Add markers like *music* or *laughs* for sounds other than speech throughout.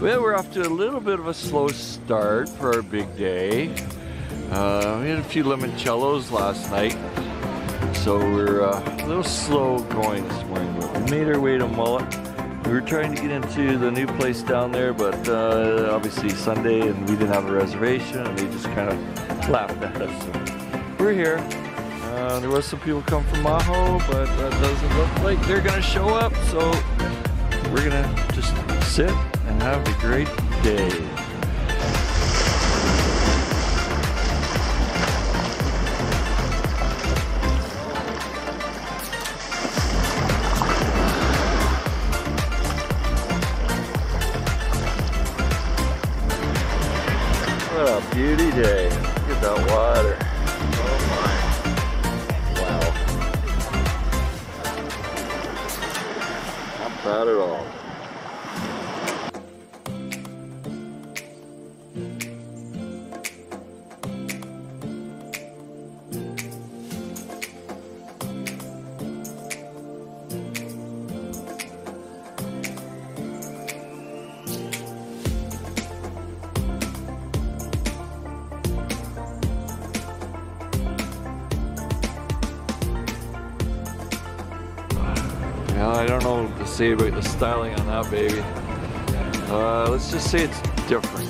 Well, we're off to a little bit of a slow start for our big day. Uh, we had a few limoncellos last night, so we're uh, a little slow going this morning. But we made our way to Mullet. We were trying to get into the new place down there, but uh, obviously Sunday and we didn't have a reservation, and they just kind of laughed at us. So we're here. Uh, there was some people come from Maho, but that doesn't look like they're gonna show up. So we're gonna just sit and have a great day. What a beauty day. Look at that water. Oh my. Wow. Not bad at all. Don't know what to say about the styling on that baby. Uh, let's just say it's different.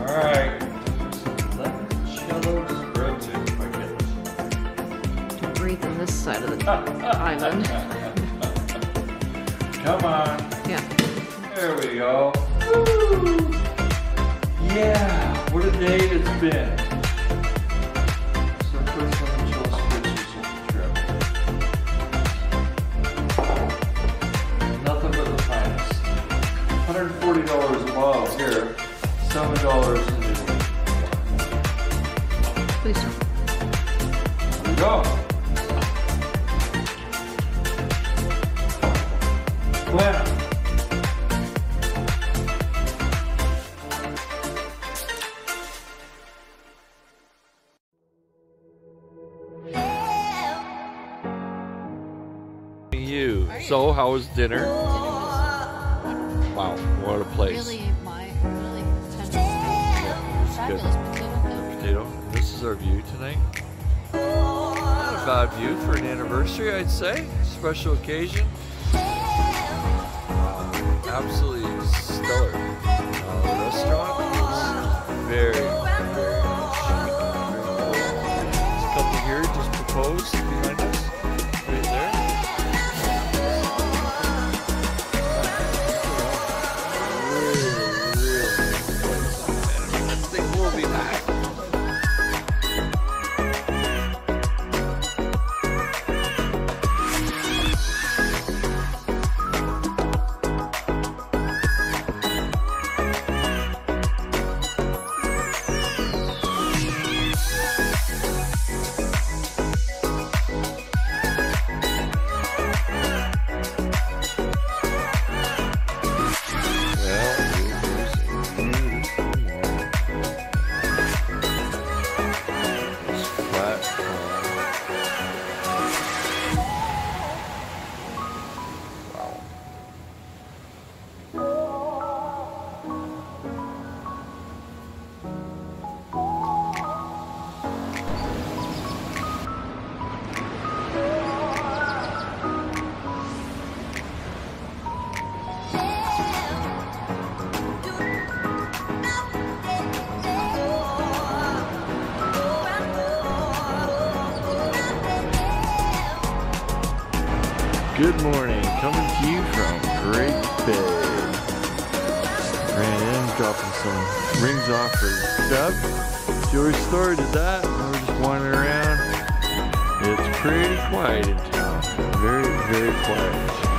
Alright. Limoncello spread too. My goodness. to breathe on this side of the *laughs* island. Come on. Yeah. There we go. Woo! Yeah, what a day it's been. $140 a bottle here, $7 in Italy. Please don't. Here we go. Bueno. You. So, how was dinner? Oh, Wow, what a place. Really, my really Fabulous potato. potato. This is our view tonight. Not a bad view for an anniversary, I'd say. Special occasion. Absolutely stellar. Uh, the restaurant is very, very Good morning, coming to you from Great Bay. Ran in, dropping some rings off for Deb. Jewelry store did that, we're just wandering around. It's pretty quiet in town. Very, very quiet.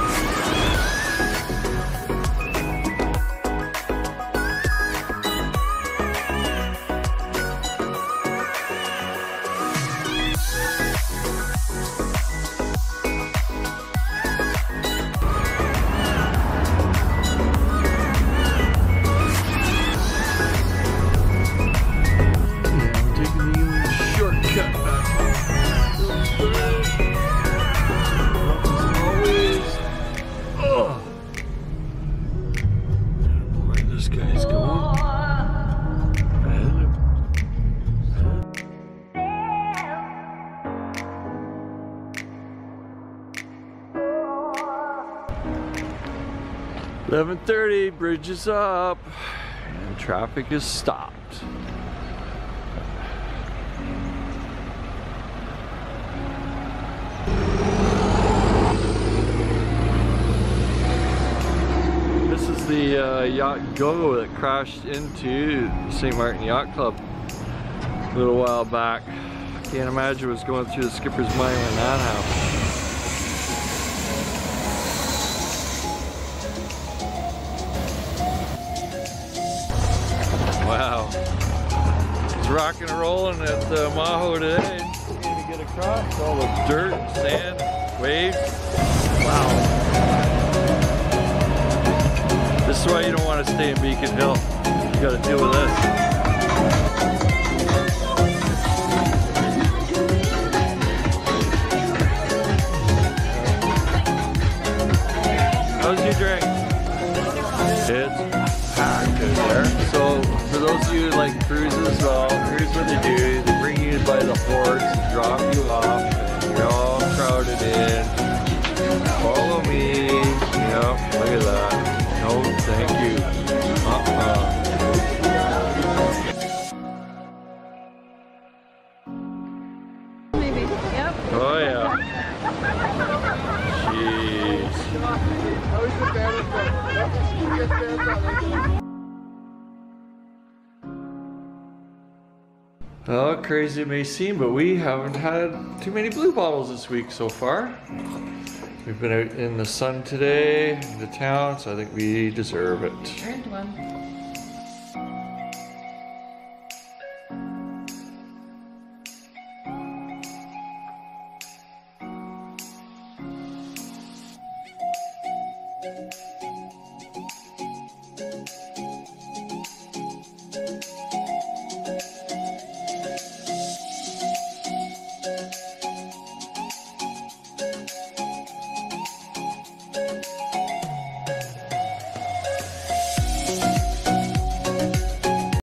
11:30, bridge is up, and traffic is stopped. This is the uh, yacht Go that crashed into St. Martin Yacht Club a little while back. Can't imagine what's going through the skipper's mind when that happened. Rocking and rolling at uh, Maho today. Need to get across all the dirt, sand, waves. Wow. This is why you don't want to stay in Beacon Hill. You got to deal with this. By the horse, drop you off, and you're all crowded in. Follow me. Yep, look at that. No, thank you. Uh-uh. Maybe. Yep. Oh yeah. *laughs* Jeez. Well, crazy it may seem, but we haven't had too many blue bottles this week so far. We've been out in the sun today, the town, so I think we deserve it. One.